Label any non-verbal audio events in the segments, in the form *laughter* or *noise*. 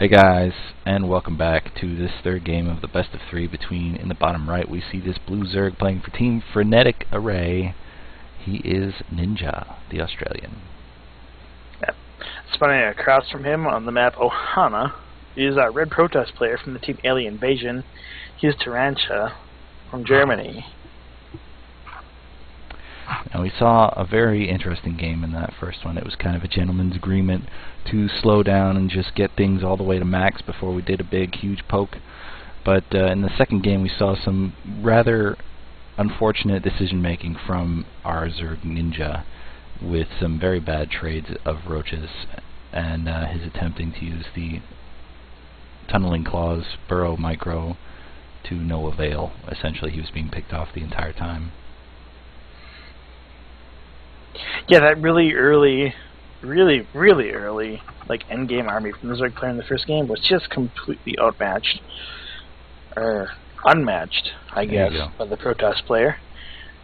Hey guys, and welcome back to this third game of the best of three between, in the bottom right, we see this blue Zerg playing for Team Frenetic Array. He is Ninja, the Australian. Yep. Spawning across from him on the map Ohana is our red Protoss player from the team Alien Invasion. He's Tarrantius from Germany. Now we saw a very interesting game in that first one. It was kind of a gentleman's agreement to slow down and just get things all the way to max before we did a big, huge poke. But uh, in the second game we saw some rather unfortunate decision making from our Zerg Ninja with some very bad trades of roaches and uh, his attempting to use the tunneling claws burrow micro to no avail. Essentially he was being picked off the entire time. Yeah, that really early, really, really early, like endgame army from the Zerg player in the first game was just completely outmatched, or unmatched, I There guess, by the Protoss player.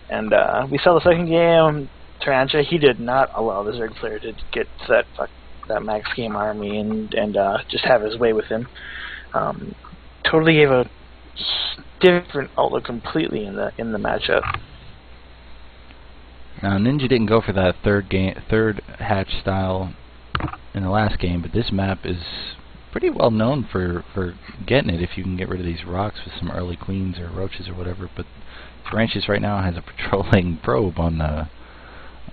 And uh, we saw the second game, Tarrantius, he did not allow the Zerg player to get that fuck, that max game army and and uh, just have his way with him. Um, totally gave a different outlook completely in the in the matchup. Now Ninja didn't go for that third game, third hatch style in the last game, but this map is pretty well known for for getting it if you can get rid of these rocks with some early queens or roaches or whatever. But Tarrantius right now has a *laughs* patrolling probe on the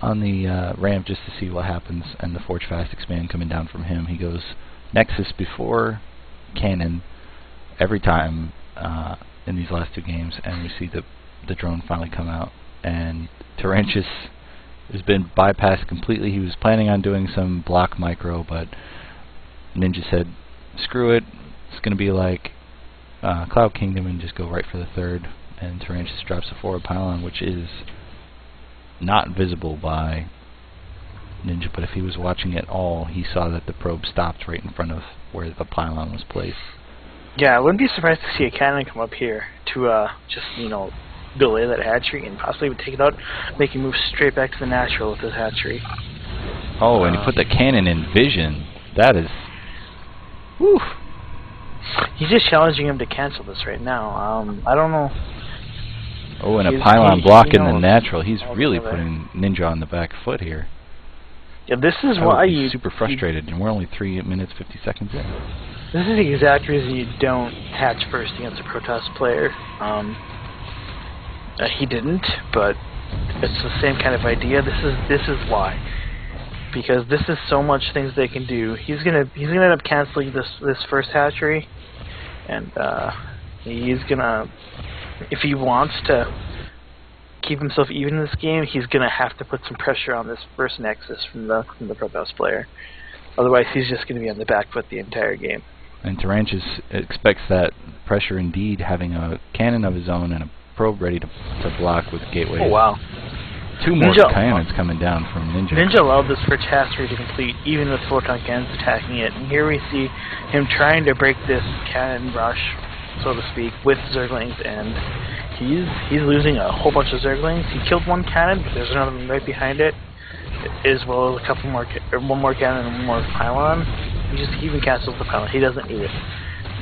on the uh, ramp just to see what happens, and the Forge Fast expand coming down from him. He goes Nexus before Cannon every time uh, in these last two games, and we see the the drone finally come out and Tarrantius has been bypassed completely. He was planning on doing some block micro, but Ninja said, screw it, it's going to be like uh, Cloud Kingdom and just go right for the third. And Tarrantius drops a forward pylon, which is not visible by Ninja, but if he was watching at all, he saw that the probe stopped right in front of where the pylon was placed. Yeah, I wouldn't be surprised to see a cannon come up here to uh, just, you know, delay that hatchery and possibly even take it out, make him move straight back to the natural with his hatchery. Oh, and he put the cannon in vision. That is... Whew. He's just challenging him to cancel this right now. Um, I don't know. Oh, and a pylon he- block he in the natural. He's really putting Ninja on the back foot here. Yeah, this is I why you super frustrated, and we're only three minutes fifty seconds in. This is the exact reason you don't hatch first against a Protoss player. Um, uh, he didn't, but it's the same kind of idea. This is this is why, because this is so much things they can do. He's gonna he's gonna end up canceling this this first hatchery, and uh, he's gonna if he wants to keep himself even in this game, he's gonna have to put some pressure on this first nexus from the from the Protoss player. Otherwise, he's just gonna be on the back foot the entire game. And Tarrantius expects that pressure indeed, having a cannon of his own and a probe ready to to block with gateways. Oh wow. Two more Ninja- cannons coming down from Ninja. Ninja allowed this first hatchery to complete, even with photon cannons attacking it. And here we see him trying to break this cannon rush, so to speak, with Zerglings, and he's he's losing a whole bunch of Zerglings. He killed one cannon, but there's another one right behind it, as well as a couple more, one more cannon and one more pylon. He just even cancels the pylon. He doesn't need it.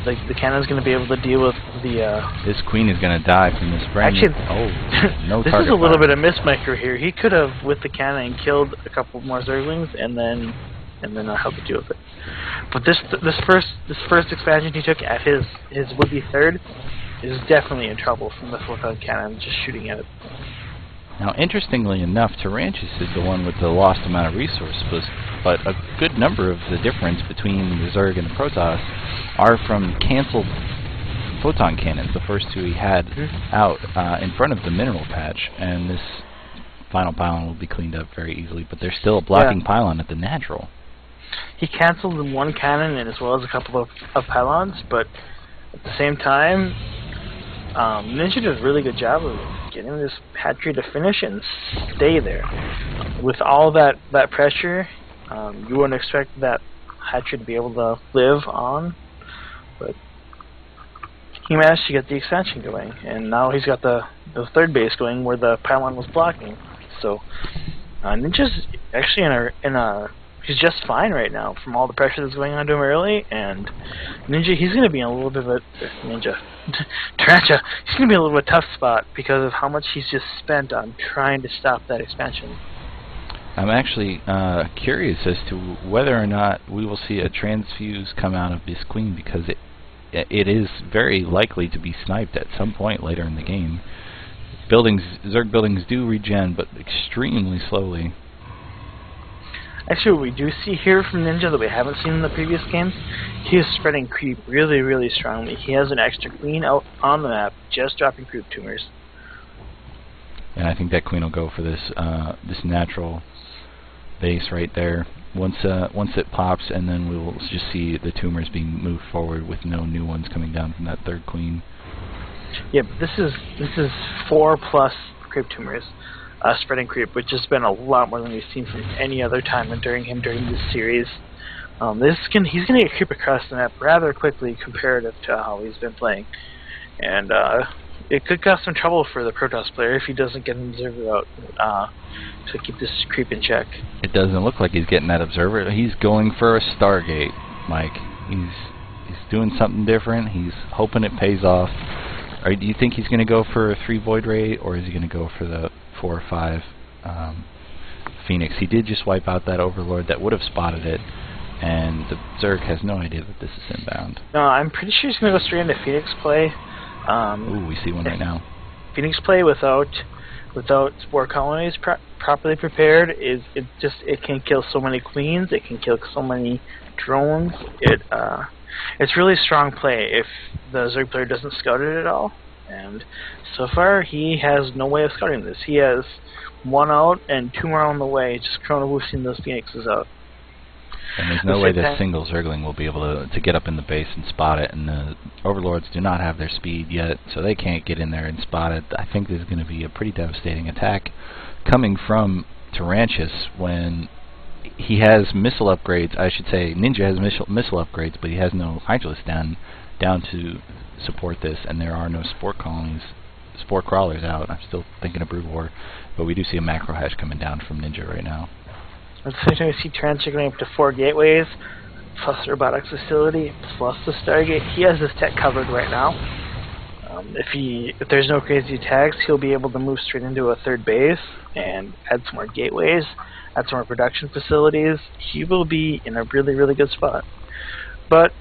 Like the cannon's going to be able to deal with the uh, This queen is going to die from this brand Actually. Oh, no *laughs* this is a little fire. bit of mismicro here. He could have, with the cannon, killed a couple more Zerglings and then and then uh, help to deal with it. But this this first this first expansion he took at his his would be third is definitely in trouble from the photon cannon just shooting at it. Now, interestingly enough, Tarantius is the one with the lost amount of resources, but, a good number of the difference between the Zerg and the Protoss are from canceled photon cannons, the first two he had Mhm. out uh, in front of the mineral patch, and this final pylon will be cleaned up very easily, but there's still a blocking Yeah. pylon at the natural. He canceled the one cannon and as well as a couple of, of pylons, but at the same time, um, Ninja did a really good job of getting this hatchery to finish and stay there. With all that, that pressure, um, you wouldn't expect that hatchery to be able to live on, but he managed to get the expansion going, and now he's got the, the third base going where the pylon was blocking. So, uh, Ninja's actually in a in a he's just fine right now from all the pressure that's going on to him early. And Ninja, he's going to be in a little bit of a Ninja, *laughs* Tarantula. He's going to be in a little bit tough spot because of how much he's just spent on trying to stop that expansion. I'm actually uh, curious as to whether or not we will see a transfuse come out of this queen because it it is very likely to be sniped at some point later in the game. Buildings, Zerg buildings do regen, but extremely slowly. Actually, what we do see here from Ninja that we haven't seen in the previous games, he is spreading creep really, really strongly. He has an extra queen out on the map, just dropping creep tumors. And I think that queen will go for this uh, this natural base right there. Once uh, once it pops, and then we will just see the tumors being moved forward with no new ones coming down from that third queen. Yeah, this is this is four plus creep tumors uh, spreading creep, which has been a lot more than we've seen from any other time during him during this series. Um, this can he's going to get creep across the map rather quickly comparative to how he's been playing, and uh, it could cause some trouble for the Protoss player if he doesn't get an observer out uh, to keep this creep in check. It doesn't look like he's getting that observer. He's going for a Stargate, Mike. He's he's doing something different. He's hoping it pays off. Or do you think he's going to go for a three Void Ray, or is he going to go for the four or five um, Phoenix? He did just wipe out that Overlord that would have spotted it, and the Zerg has no idea that this is inbound. No, I'm pretty sure he's going to go straight into Phoenix play. Um, Ooh, we see one right now. Phoenix play without without spore colonies pro properly prepared is it just it can kill so many queens. It can kill so many drones. It uh, it's really strong play if the Zerg player doesn't scout it at all. And so far, he has no way of scouting this. He has one out and two more on the way, just chrono boosting those phoenixes out. And there's no way this single Zergling will be able to to get up in the base and spot it, and the Overlords do not have their speed yet, so they can't get in there and spot it. I think there's going to be a pretty devastating attack coming from Tarrantius when he has missile upgrades. I should say Ninja has missile, missile upgrades, but he has no Hydralisk down down to support this, and there are no spore colonies, spore crawlers out. I'm still thinking of Brood War, but we do see a macro hatch coming down from Ninja right now. The same time, we see Tarrantius going up to four gateways, plus robotics facility, plus the Stargate. He has his tech covered right now. Um, if he if there's no crazy attacks, he'll be able to move straight into a third base and add some more gateways, add some production facilities. He will be in a really really good spot. But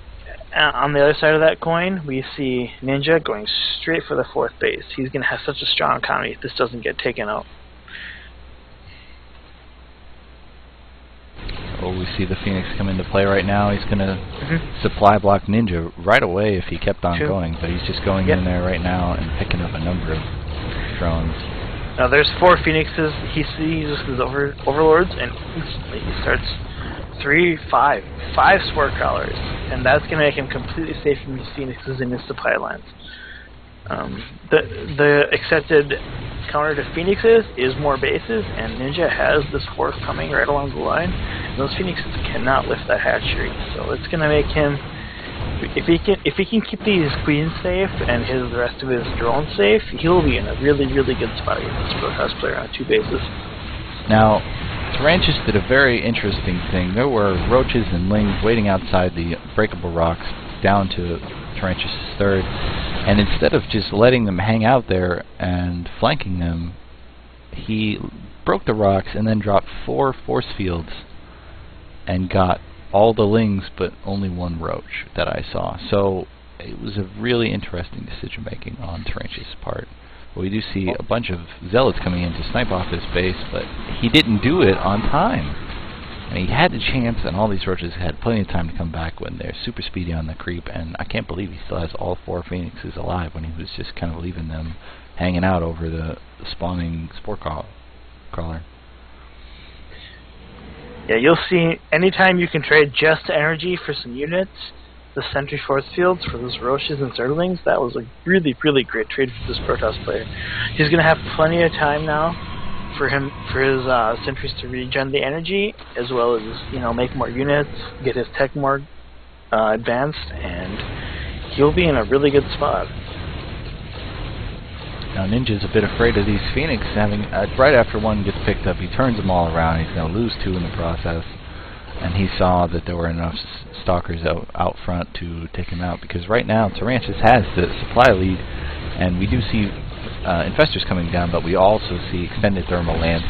uh, on the other side of that coin, we see Ninja going straight for the fourth base. He's going to have such a strong economy if this doesn't get taken out. Oh, we see the Phoenix come into play right now. He's going to mm -hmm. supply block Ninja right away if he kept on True. going, but he's just going yep. in there right now and picking up a number of drones. Now there's four Phoenixes. He sees his over overlords, and instantly he starts three, five, five spore crawlers, and that's going to make him completely safe from these Phoenixes in his supply lines. Um, the the accepted counter to Phoenixes is more bases, and Ninja has this fourth coming right along the line. And those Phoenixes cannot lift that hatchery, so it's going to make him. If he can, if he can keep these queens safe and his the rest of his drones safe, he'll be in a really, really good spot against Protoss player on two bases. Now, Tarrantius did a very interesting thing. There were roaches and lings waiting outside the breakable rocks down to Tarrantius' third, and instead of just letting them hang out there and flanking them, he broke the rocks and then dropped four force fields and got all the lings but only one roach that I saw. So it was a really interesting decision making on Tarrantius' part. We do see a bunch of zealots coming in to snipe off his base, but he didn't do it on time. And he had the chance, and all these roaches had plenty of time to come back when they're super speedy on the creep, and I can't believe he still has all four phoenixes alive when he was just kind of leaving them hanging out over the, spawning spore crawler. Yeah, you'll see anytime you can trade just energy for some units, the sentry force fields for those roaches and zerglings, that was a really, really great trade for this Protoss player. He's to have plenty of time now for him for his uh, sentries to regen the energy, as well as you know make more units, get his tech more uh, advanced, and he'll be in a really good spot. Now Ninja's a bit afraid of these Phoenix having uh, right after one gets picked up, he turns them all around. He's going to lose two in the process. and he saw that there were enough stalkers out, out front to take him out because right now Tarrantius has the supply lead and we do see uh, infestors coming down but we also see extended thermal lance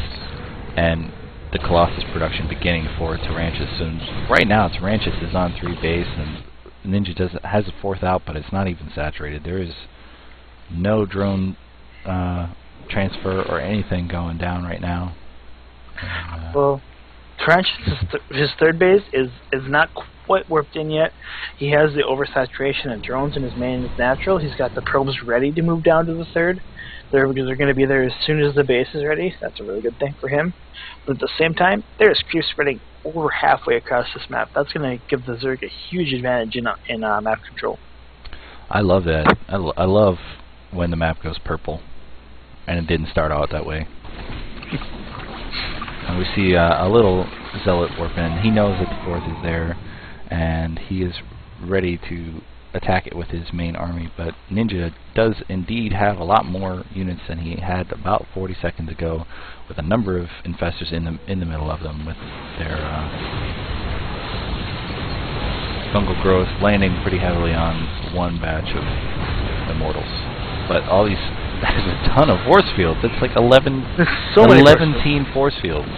and the Colossus production beginning for Tarrantius. So right now Tarrantius is on 3 base and Ninja does has a fourth out but it's not even saturated. There is no drone uh, transfer or anything going down right now. Uh, well, Trench's th his third base is is not quite warped in yet. He has the oversaturation of drones in his main natural. He's got the probes ready to move down to the third. They're, they're going to be there as soon as the base is ready. That's a really good thing for him. But at the same time, there's creep spreading over halfway across this map. That's going to give the Zerg a huge advantage in, in uh, map control. I love that. I, I love when the map goes purple. And it didn't start out that way. And we see uh, a little zealot warping. He knows that the fourth is there, and he is ready to attack it with his main army. But Ninja does indeed have a lot more units than he had about 40 seconds ago, with a number of infestors in the in the middle of them with their uh, fungal growth landing pretty heavily on one batch of immortals. But all these that is a ton of force fields. It's like 11, so 11 team force fields.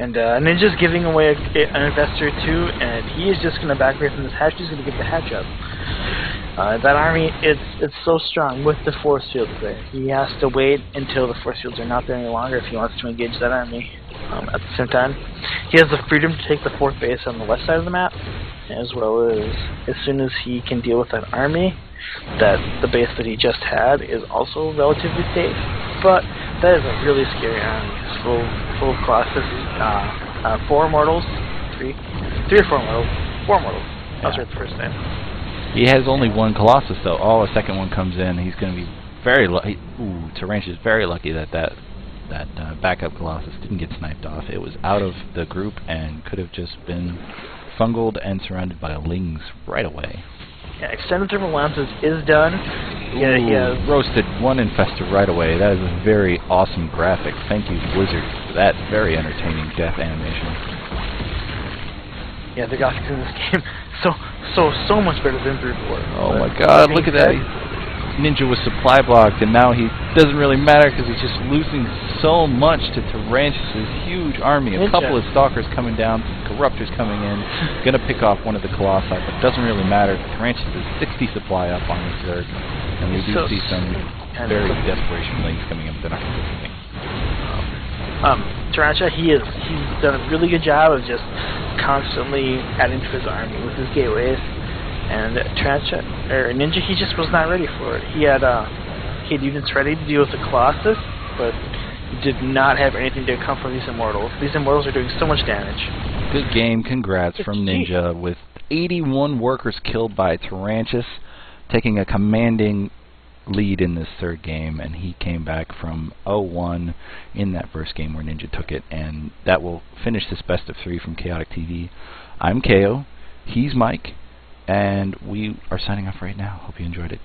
And uh, Ninja's giving away a, an infestor too, and he is just going to back away from this hatch. He's going to get the hatch up. Uh, that army is it's so strong with the force fields there. He has to wait until the force fields are not there any longer if he wants to engage that army. Um, at the same time, he has the freedom to take the fourth base on the west side of the map, as well as as soon as he can deal with that army, that the base that he just had is also relatively safe, but that is a really scary army. It's full, full of Colossus, uh, uh, four mortals, three, three or four mortals, four mortals. Yeah. That's right the first name. He has only one Colossus though. Oh, a second one comes in. He's going to be very lucky. Ooh, Tarrantius is very lucky that that that uh, backup Colossus didn't get sniped off. It was out of the group and could have just been fungled and surrounded by lings right away. Yeah, extended thermal lances is done. Yeah, yeah. Roasted one infestor right away. That is a very awesome graphic. Thank you, Blizzard, for that very entertaining death animation. Yeah, the graphics in this *laughs* game so so so much better than War. Oh my God! Look at that. Ninja was supply blocked, and now he doesn't really matter because he's just losing so much to Tarrantius' huge army. A couple of stalkers coming down, corruptors coming in, gonna pick off one of the colossi, but it doesn't really matter. Tarrantius is 60 supply up on his Zerg, and we do so see some very desperation lings coming up. They're not gonna do anything. Um, Tarantula, he is he's done a really good job of just constantly adding to his army with his gateways and Trench or Ninja, he just was not ready for it. He had uh, he had units ready to deal with the Colossus, but did not have anything to come from these Immortals. These Immortals are doing so much damage. Good game, congrats from Ninja with 81 workers killed by Tarrantius, taking a commanding lead in this third game, and he came back from 0-1 in that first game where Ninja took it, and that will finish this best of three from Kaotic TV. I'm KO, he's Mike, and we are signing off right now. Hope you enjoyed it.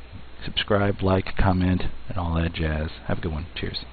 Subscribe, like, comment, and all that jazz. Have a good one. Cheers.